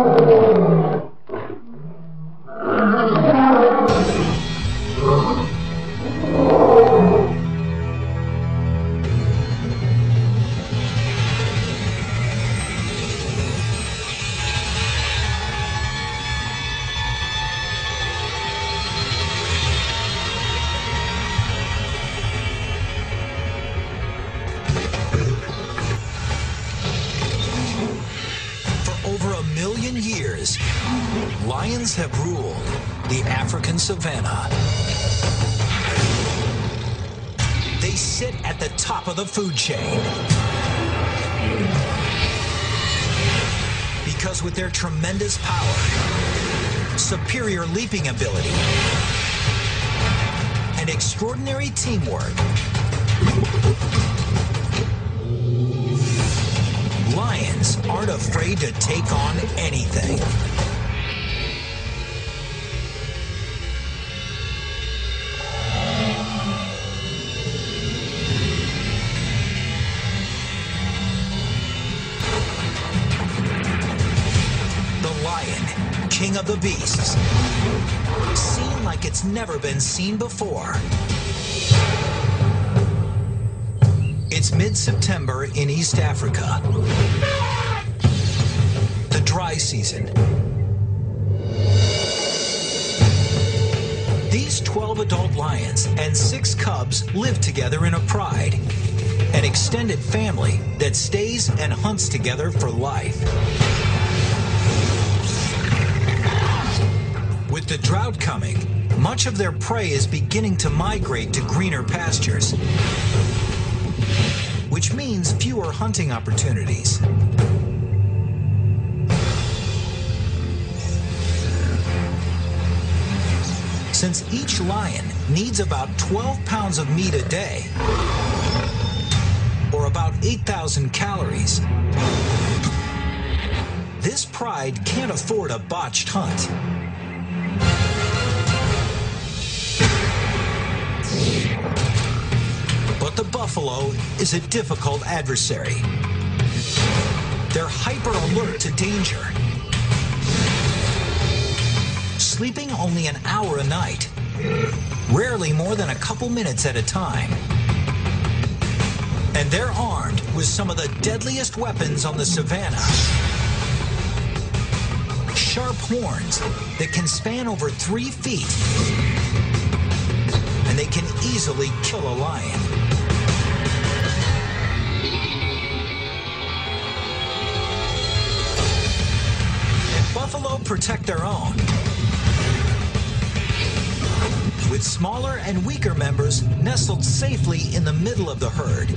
For teamwork, lions aren't afraid to take on anything. The lion, king of the beasts, seen like it's never been seen before. It's mid-September in East Africa. The dry season. These 12 adult lions and six cubs live together in a pride. An extended family that stays and hunts together for life. With the drought coming, much of their prey is beginning to migrate to greener pastures which means fewer hunting opportunities. Since each lion needs about 12 pounds of meat a day, or about 8,000 calories, this pride can't afford a botched hunt. Buffalo is a difficult adversary. They're hyper alert to danger. Sleeping only an hour a night, rarely more than a couple minutes at a time. And they're armed with some of the deadliest weapons on the savannah. Sharp horns that can span over three feet and they can easily kill a lion. Protect their own. With smaller and weaker members nestled safely in the middle of the herd.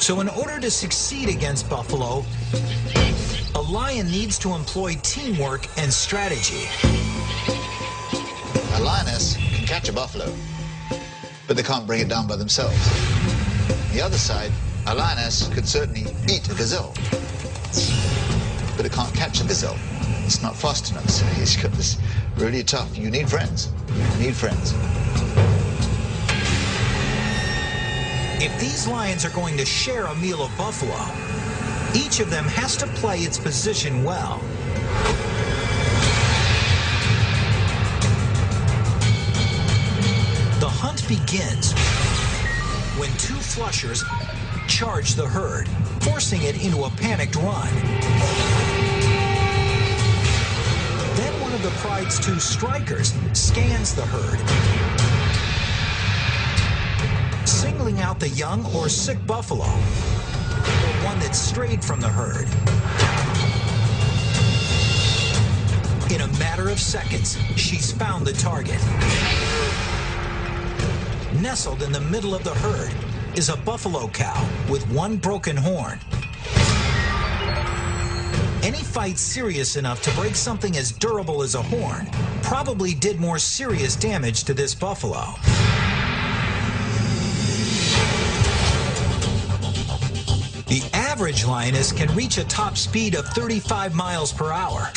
So, in order to succeed against buffalo, a lion needs to employ teamwork and strategy. A lioness catch a buffalo, but they can't bring it down by themselves. On the other side, a lioness could certainly eat a gazelle, but it can't catch a gazelle. It's not fast enough, so it's got this really tough. You need friends. You need friends. If these lions are going to share a meal of buffalo, each of them has to play its position well. Begins when two flushers charge the herd, forcing it into a panicked run. Then one of the pride's two strikers scans the herd, singling out the young or sick buffalo, or one that strayed from the herd. In a matter of seconds, she's found the target. Nestled in the middle of the herd is a buffalo cow with one broken horn. Any fight serious enough to break something as durable as a horn probably did more serious damage to this buffalo. The average lioness can reach a top speed of 35 miles per hour.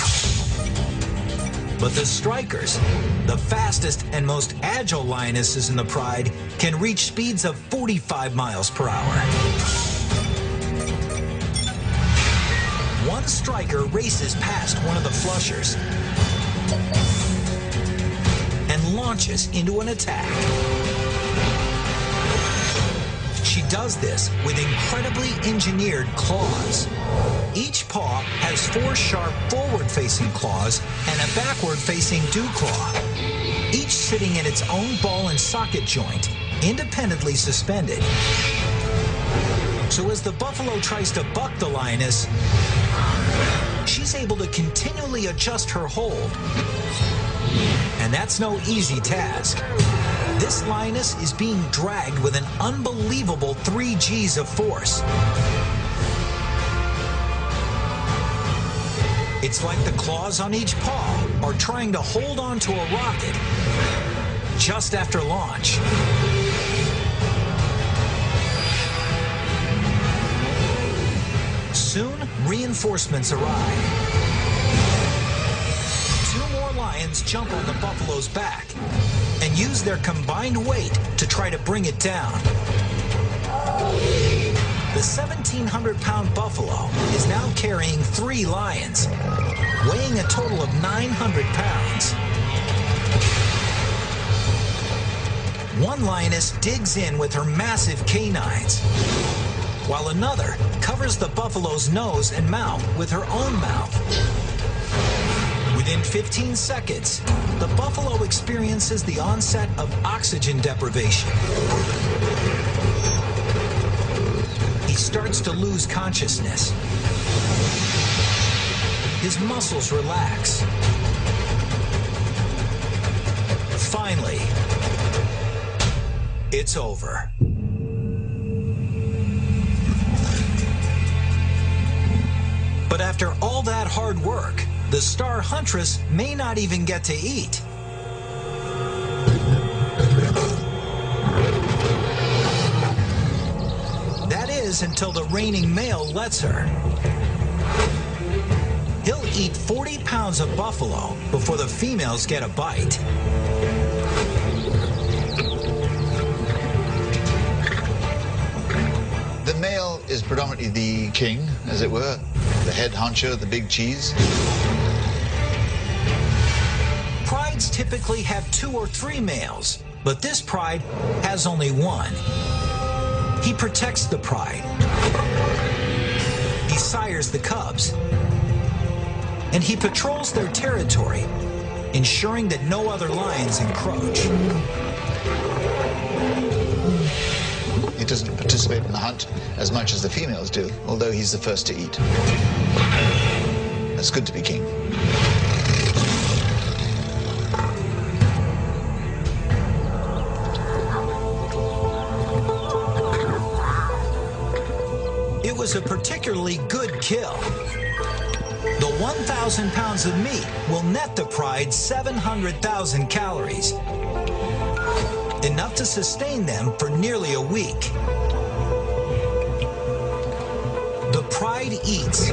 But the strikers, the fastest and most agile lionesses in the pride, can reach speeds of 45 miles per hour. One striker races past one of the flushers and launches into an attack. She does this with incredibly engineered claws. Each paw has four sharp forward-facing claws and a backward-facing dew claw, each sitting in its own ball and socket joint, independently suspended. So as the buffalo tries to buck the lioness, she's able to continually adjust her hold. And that's no easy task. This lioness is being dragged with an unbelievable 3 Gs of force. It's like the claws on each paw are trying to hold on to a rocket just after launch. Soon, reinforcements arrive. Two more lions jump on the buffalo's back and use their combined weight to try to bring it down. The 1,700 pound buffalo is now carrying three lions, weighing a total of 900 pounds. One lioness digs in with her massive canines, while another covers the buffalo's nose and mouth with her own mouth. Within 15 seconds, the buffalo experiences the onset of oxygen deprivation. He starts to lose consciousness. His muscles relax. Finally, it's over. But after all that hard work, the star huntress may not even get to eat. That is until the reigning male lets her. He'll eat 40 pounds of buffalo before the females get a bite. The male is predominantly the king, as it were, the head honcho, the big cheese. Prides typically have two or three males, but this pride has only one. He protects the pride. He sires the cubs. And he patrols their territory, ensuring that no other lions encroach. He doesn't participate in the hunt as much as the females do, although he's the first to eat. It's good to be king. Was a particularly good kill. The 1,000 pounds of meat will net the pride 700,000 calories, enough to sustain them for nearly a week. The pride eats,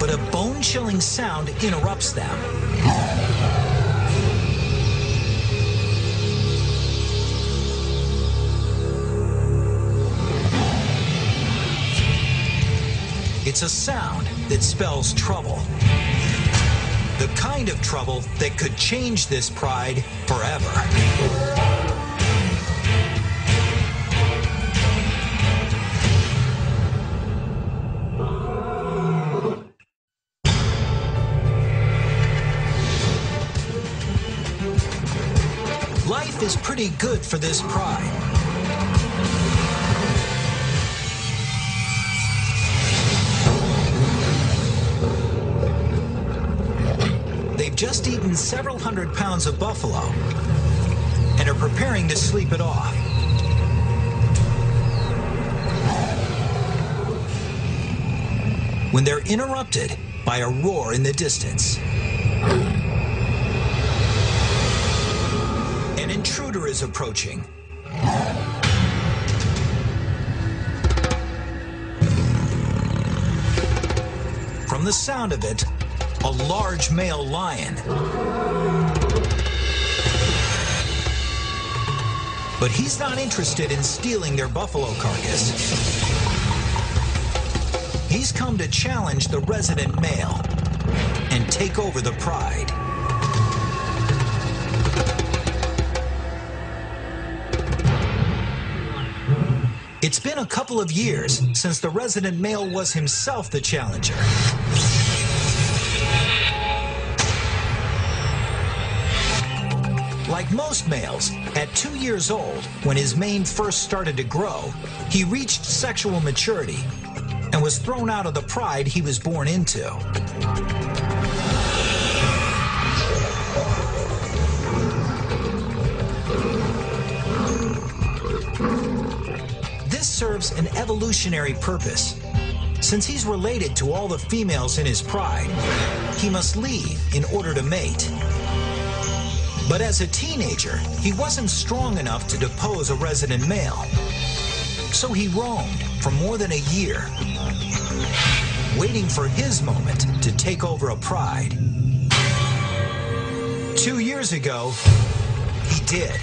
but a bone-chilling sound interrupts them. It's a sound that spells trouble. The kind of trouble that could change this pride forever. Life is pretty good for this pride. Several hundred pounds of buffalo and are preparing to sleep it off. When they're interrupted by a roar in the distance. An intruder is approaching. from the sound of it, a large male lion. But he's not interested in stealing their buffalo carcass. He's come to challenge the resident male and take over the pride. It's been a couple of years since the resident male was himself the challenger. Like most males, at two years old, when his mane first started to grow, he reached sexual maturity and was thrown out of the pride he was born into. This serves an evolutionary purpose. Since he's related to all the females in his pride, he must leave in order to mate. But as a teenager, he wasn't strong enough to depose a resident male. So he roamed for more than a year, waiting for his moment to take over a pride. Two years ago, he did.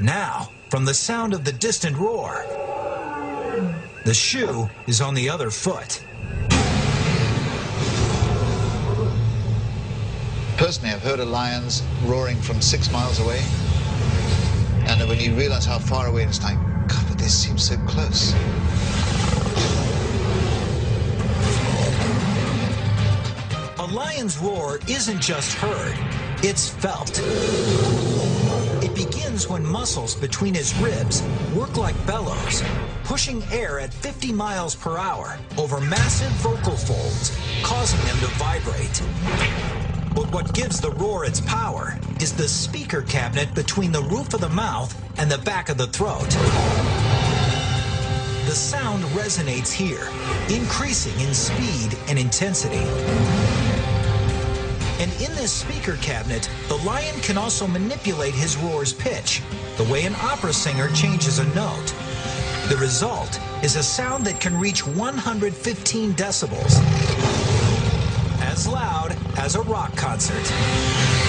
Now, from the sound of the distant roar, the shoe is on the other foot. Personally, I've heard of lions roaring from six miles away. And when you realize how far away it's like, God, but they seem so close. A lion's roar isn't just heard, it's felt. Begins when muscles between his ribs work like bellows, pushing air at 50 miles per hour over massive vocal folds, causing them to vibrate. But what gives the roar its power is the speaker cabinet between the roof of the mouth and the back of the throat. The sound resonates here, increasing in speed and intensity. And in this speaker cabinet, the lion can also manipulate his roar's pitch, the way an opera singer changes a note. The result is a sound that can reach 115 decibels, as loud as a rock concert.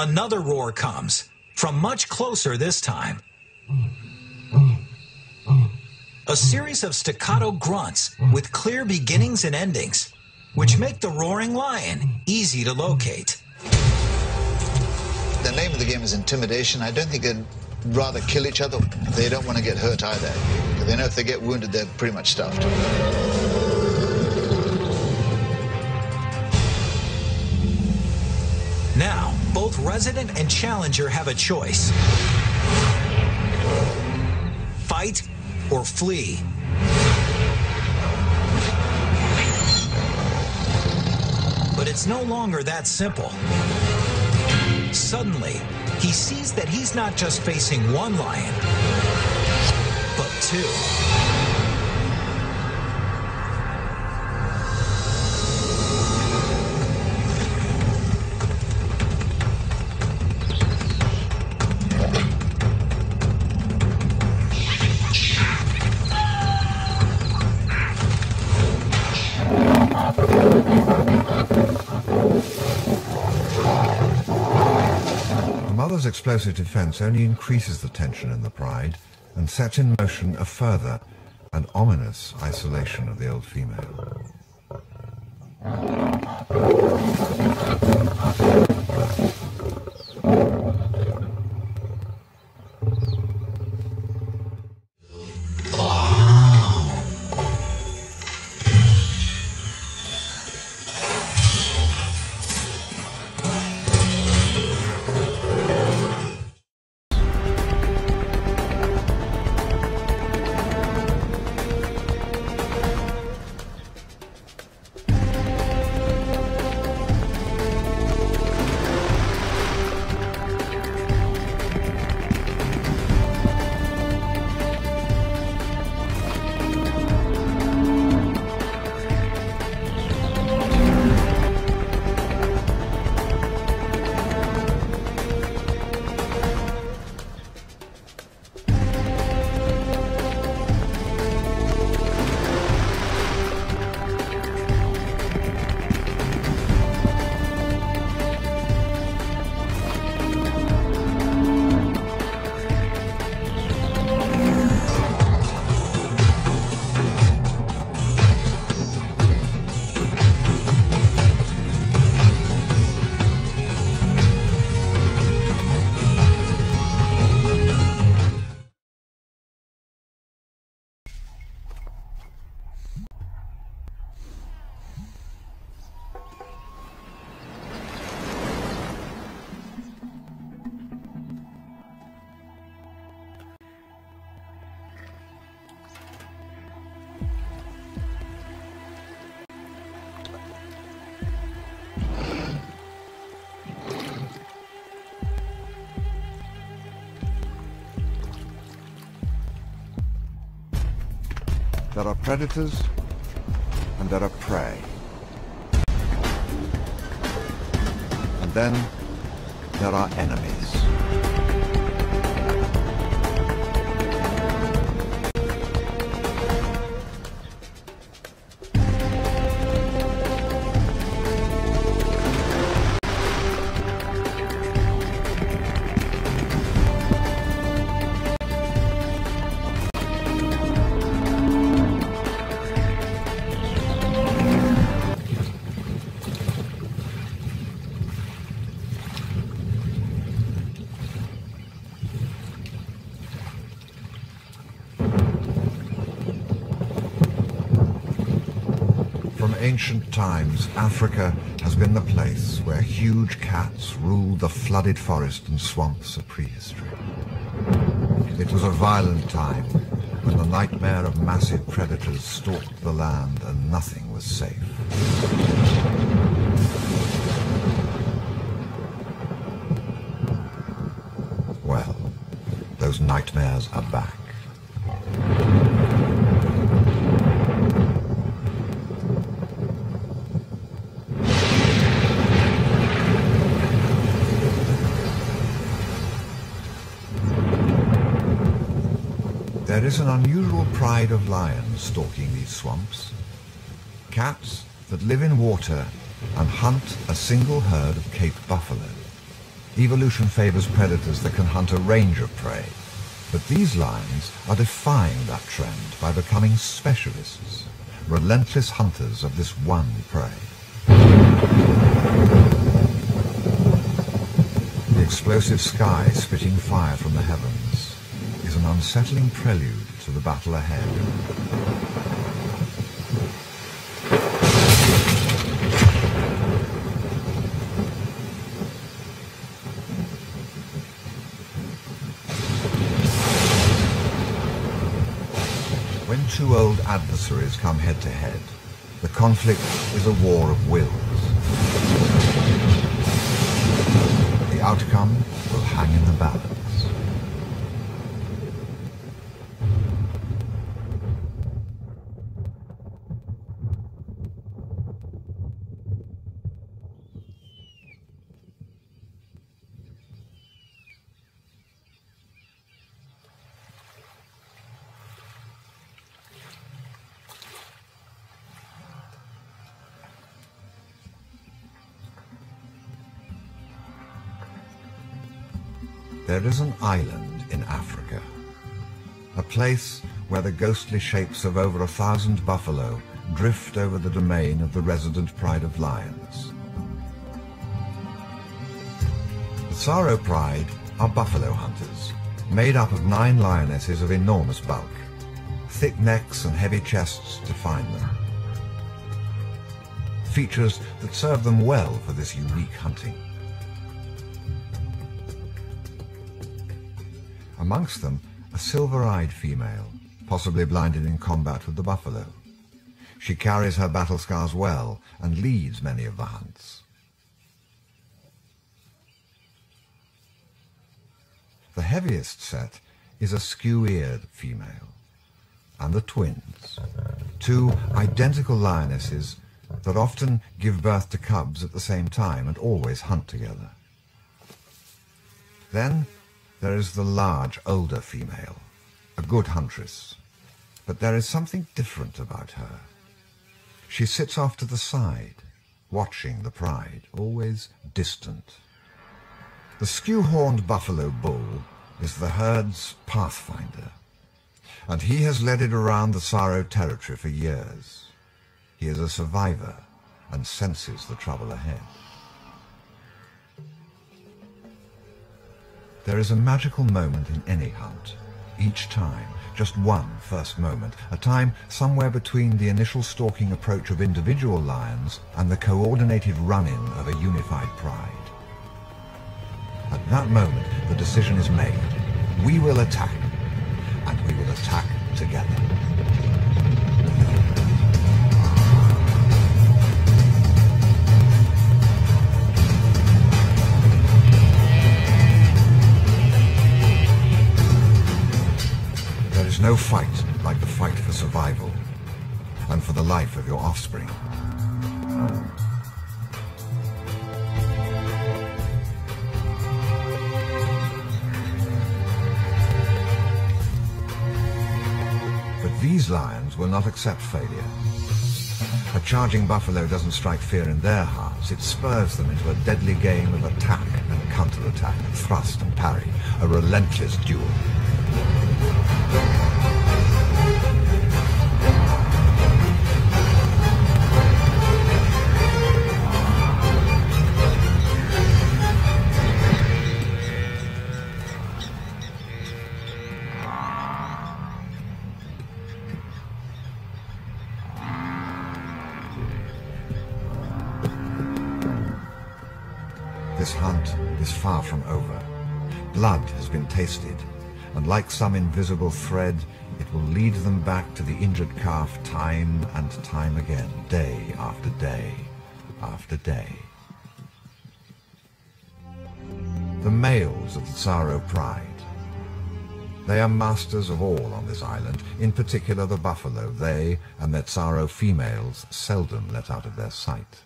Another roar comes, from much closer this time. A series of staccato grunts with clear beginnings and endings, which make the roaring lion easy to locate. The name of the game is intimidation. I don't think they'd rather kill each other. They don't want to get hurt either. They know if they get wounded, they're pretty much stuffed. Both resident and challenger have a choice fight or flee. But it's no longer that simple. Suddenly, he sees that he's not just facing one lion, but two. Explosive defense only increases the tension in the pride and sets in motion a further and ominous isolation of the old female. There are predators and there are prey. And then there are enemies. From ancient times, Africa has been the place where huge cats ruled the flooded forest and swamps of prehistory. It was a violent time when the nightmare of massive predators stalked the land and nothing was safe. Well, those nightmares are back. Is an unusual pride of lions stalking these swamps. Cats that live in water and hunt a single herd of Cape buffalo. Evolution favors predators that can hunt a range of prey, but these lions are defying that trend by becoming specialists, relentless hunters of this one prey. The explosive sky spitting fire from the heavens is an unsettling prelude to the battle ahead. When two old adversaries come head to head, the conflict is a war of wills. The outcome will hang in the balance. There is an island in Africa, a place where the ghostly shapes of over a thousand buffalo drift over the domain of the resident pride of lions. The Tsaro pride are buffalo hunters, made up of nine lionesses of enormous bulk. Thick necks and heavy chests define them. Features that serve them well for this unique hunting. Amongst them, a silver-eyed female, possibly blinded in combat with the buffalo. She carries her battle scars well and leads many of the hunts. The heaviest set is a skew-eared female, and the twins, two identical lionesses that often give birth to cubs at the same time and always hunt together. Then there is the large, older female, a good huntress. But there is something different about her. She sits off to the side, watching the pride, always distant. The skew-horned buffalo bull is the herd's pathfinder, and he has led it around the Tsaro territory for years. He is a survivor and senses the trouble ahead. There is a magical moment in any hunt. Each time, just one first moment, a time somewhere between the initial stalking approach of individual lions and the coordinated run-in of a unified pride. At that moment, the decision is made. We will attack, and we will attack together. No fight like the fight for survival and for the life of your offspring. But these lions will not accept failure. A charging buffalo doesn't strike fear in their hearts. It spurs them into a deadly game of attack and counterattack, thrust and parry, a relentless duel. Over. Blood has been tasted, and like some invisible thread, it will lead them back to the injured calf time and time again, day after day after day. The males of the Tsaro pride. They are masters of all on this island, in particular the buffalo. They and their Tsaro females seldom let out of their sight.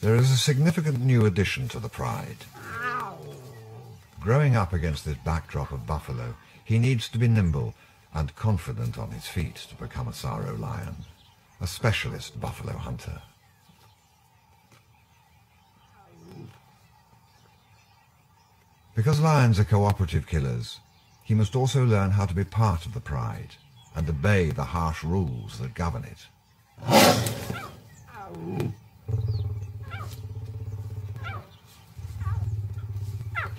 There is a significant new addition to the pride. Growing up against this backdrop of buffalo, he needs to be nimble and confident on his feet to become a Tsaro lion, a specialist buffalo hunter. Because lions are cooperative killers, he must also learn how to be part of the pride and obey the harsh rules that govern it.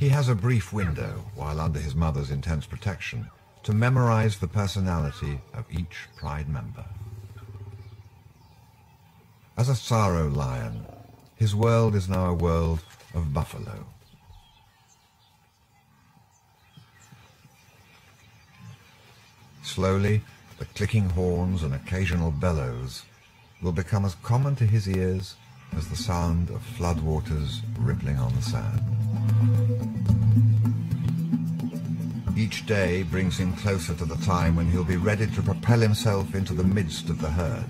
He has a brief window, while under his mother's intense protection, to memorize the personality of each pride member. As a Tsaro lion, his world is now a world of buffalo. Slowly, the clicking horns and occasional bellows will become as common to his ears as the sound of floodwaters rippling on the sand. Each day brings him closer to the time when he'll be ready to propel himself into the midst of the herd,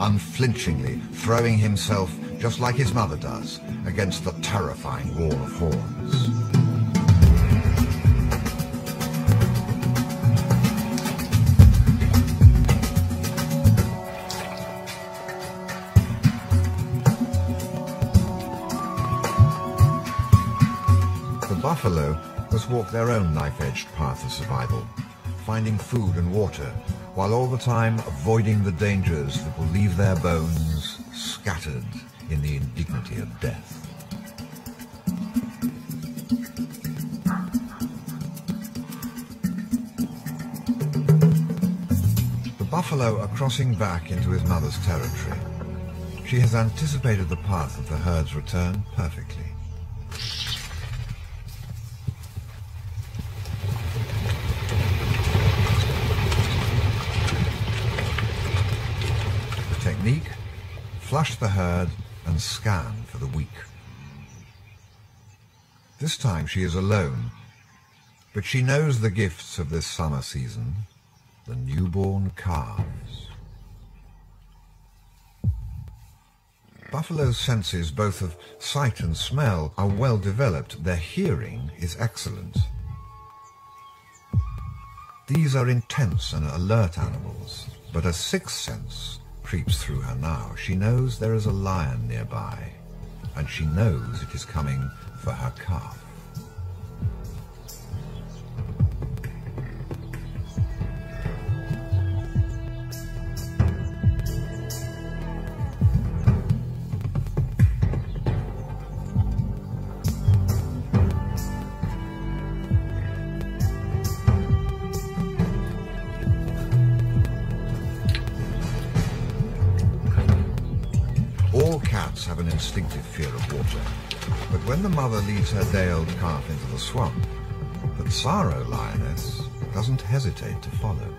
unflinchingly throwing himself, just like his mother does, against the terrifying wall of horns. Buffalo must walk their own knife-edged path of survival, finding food and water, while all the time avoiding the dangers that will leave their bones scattered in the indignity of death. The buffalo are crossing back into his mother's territory. She has anticipated the path of the herd's return perfectly. The technique? Flush the herd and scan for the weak. This time she is alone, but she knows the gifts of this summer season, the newborn calves. Buffalo's senses, both of sight and smell, are well developed. Their hearing is excellent. These are intense and alert animals, but a sixth sense creeps through her now. She knows there is a lion nearby, and she knows it is coming for her calf. Mother leads her day-old calf into the swamp, but Tsaro lioness doesn't hesitate to follow.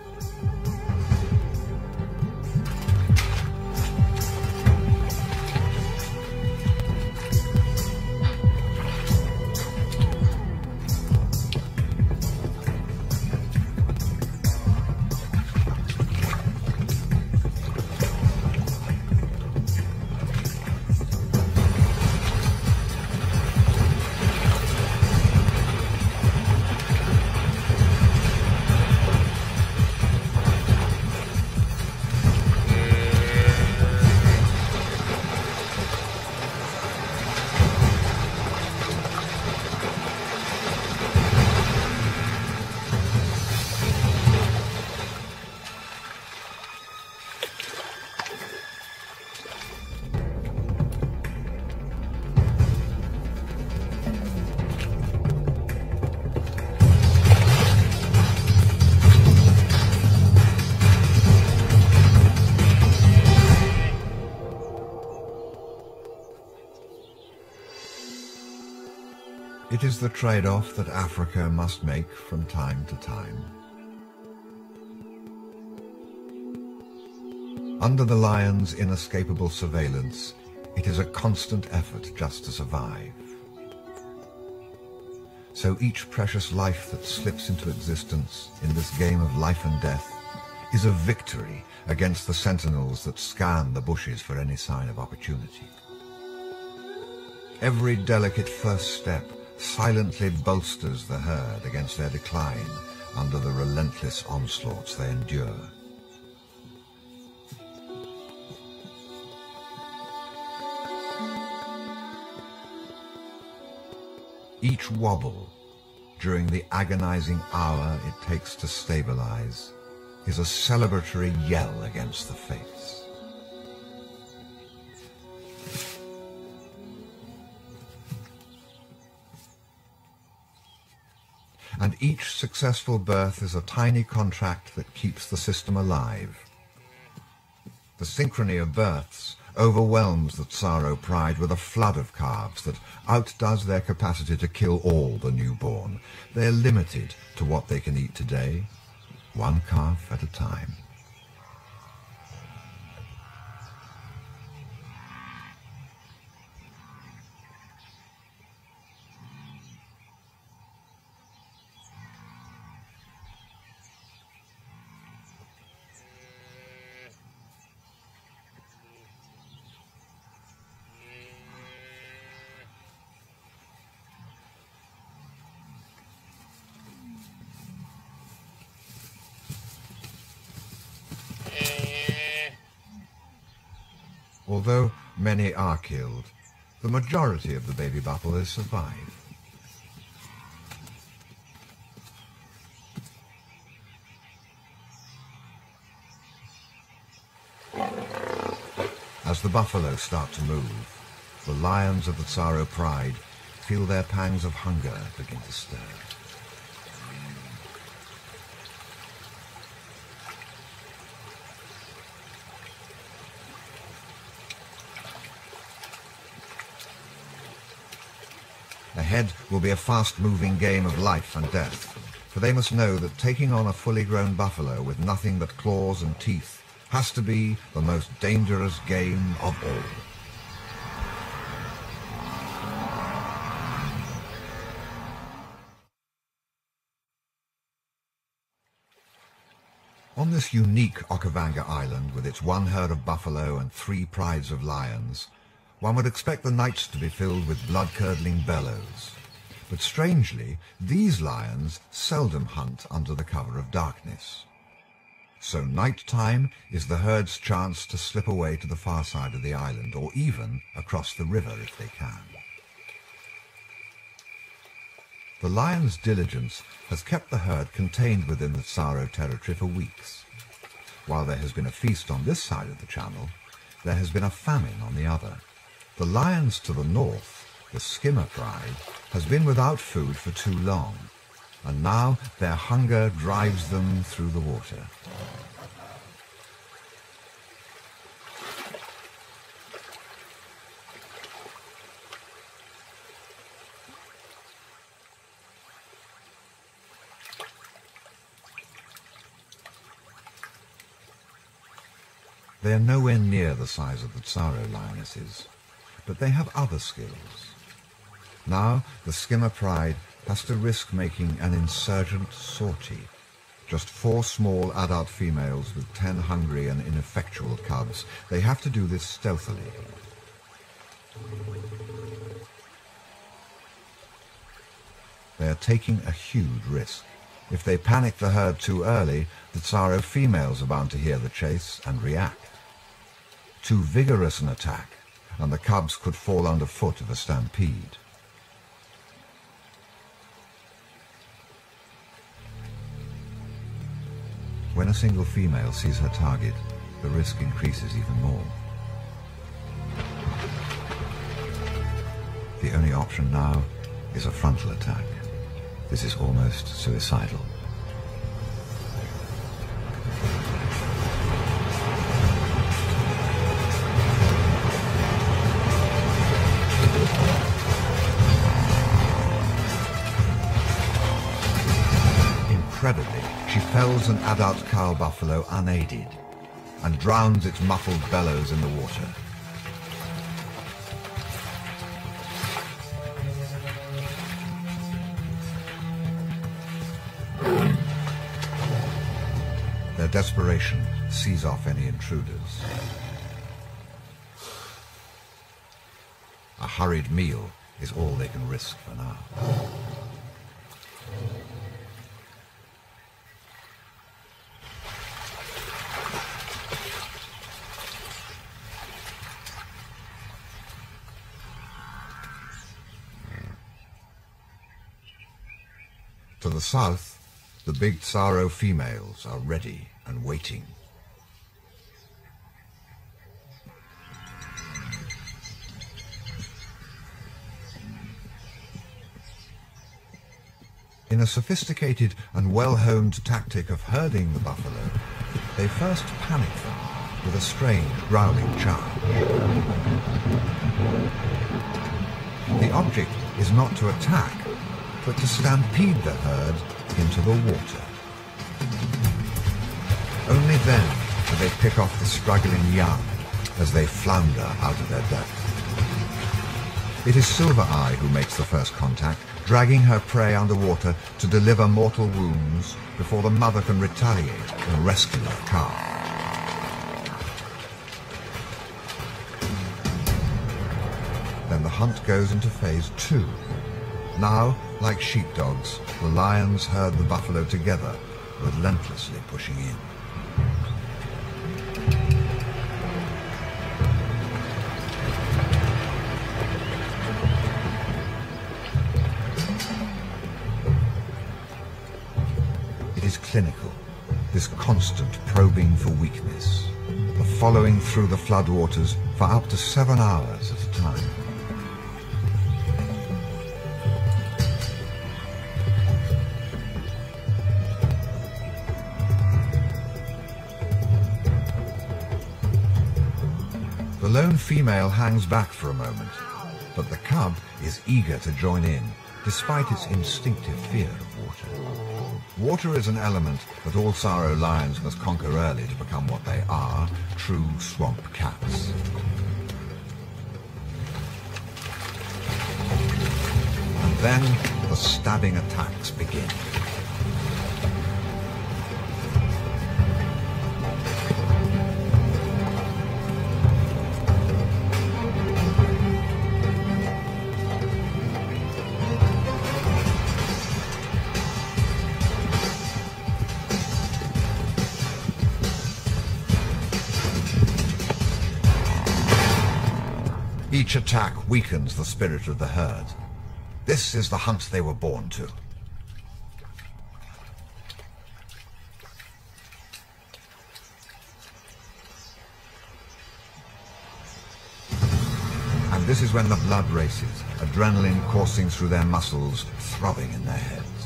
Trade-off that Africa must make from time to time. Under the lion's inescapable surveillance, it is a constant effort just to survive. So each precious life that slips into existence in this game of life and death is a victory against the sentinels that scan the bushes for any sign of opportunity. Every delicate first step silently bolsters the herd against their decline under the relentless onslaughts they endure. Each wobble, during the agonizing hour it takes to stabilize, is a celebratory yell against the fates. Each successful birth is a tiny contract that keeps the system alive. The synchrony of births overwhelms the Tsaro pride with a flood of calves that outdoes their capacity to kill all the newborn. They are limited to what they can eat today, one calf at a time. Although many are killed, the majority of the baby buffaloes survive. As the buffalo start to move, the lions of the Tsaro pride feel their pangs of hunger begin to stir. Ahead will be a fast-moving game of life and death, for they must know that taking on a fully grown buffalo with nothing but claws and teeth has to be the most dangerous game of all. On this unique Okavango Island, with its one herd of buffalo and three prides of lions, one would expect the nights to be filled with blood-curdling bellows. But strangely, these lions seldom hunt under the cover of darkness. So night time is the herd's chance to slip away to the far side of the island, or even across the river if they can. The lion's diligence has kept the herd contained within the Tsaro territory for weeks. While there has been a feast on this side of the channel, there has been a famine on the other. The lions to the north, the skimmer pride, has been without food for too long, and now their hunger drives them through the water. They are nowhere near the size of the Tsaro lionesses but they have other skills. Now the skimmer pride has to risk making an insurgent sortie. Just four small adult females with ten hungry and ineffectual cubs. They have to do this stealthily. They are taking a huge risk. If they panic the herd too early, the Tsaro females are bound to hear the chase and react. Too vigorous an attack and the cubs could fall underfoot of a stampede. When a single female sees her target, the risk increases even more. The only option now is a frontal attack. This is almost suicidal. Fells an adult cow buffalo unaided and drowns its muffled bellows in the water. Their desperation sees off any intruders. A hurried meal is all they can risk for now. South, the big Tsaro females are ready and waiting. In a sophisticated and well-honed tactic of herding the buffalo, they first panic them with a strange growling charge. The object is not to attack, but to stampede the herd into the water. Only then do they pick off the struggling young as they flounder out of their depth. It is Silver Eye who makes the first contact, dragging her prey underwater to deliver mortal wounds before the mother can retaliate and rescue her calf. Then the hunt goes into phase two. Now, like sheepdogs, the lions herd the buffalo together, relentlessly pushing in. It is clinical, this constant probing for weakness, the following through the floodwaters for up to seven hours at a time. Female hangs back for a moment, but the cub is eager to join in, despite its instinctive fear of water. Water is an element that all Tsaro lions must conquer early to become what they are, true swamp cats. And then the stabbing attacks begin. Attack weakens the spirit of the herd. This is the hunt they were born to. And this is when the blood races, adrenaline coursing through their muscles, throbbing in their heads.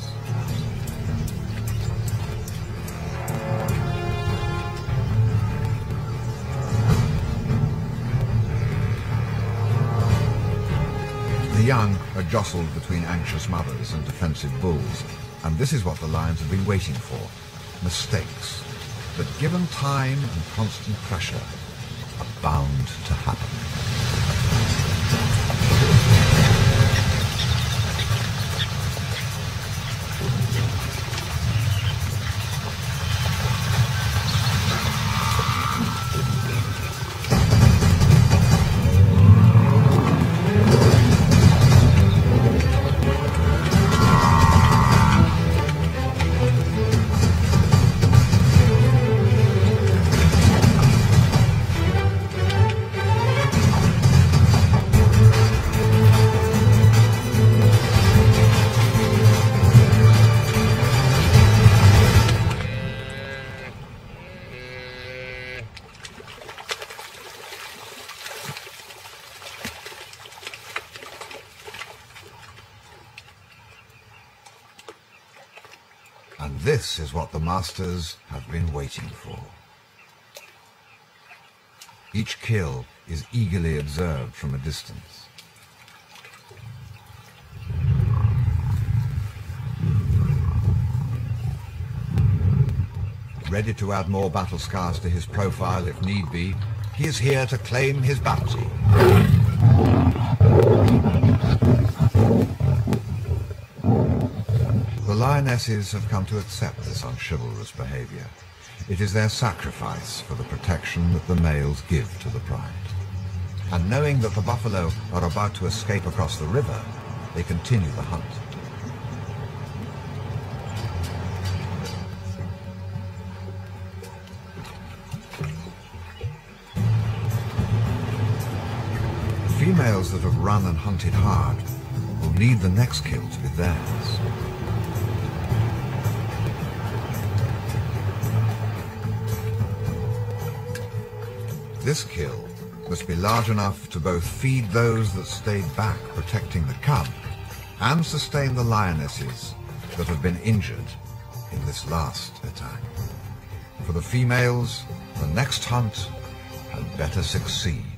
The young are jostled between anxious mothers and defensive bulls, and this is what the lions have been waiting for. Mistakes that, given time and constant pressure, are bound to happen. Masters have been waiting for. Each kill is eagerly observed from a distance. Ready to add more battle scars to his profile if need be, he is here to claim his bounty. The lionesses have come to accept this unchivalrous behavior. It is their sacrifice for the protection that the males give to the pride. And knowing that the buffalo are about to escape across the river, they continue the hunt. The females that have run and hunted hard will need the next kill to be theirs. This kill must be large enough to both feed those that stayed back protecting the cub and sustain the lionesses that have been injured in this last attack. For the females, the next hunt had better succeed.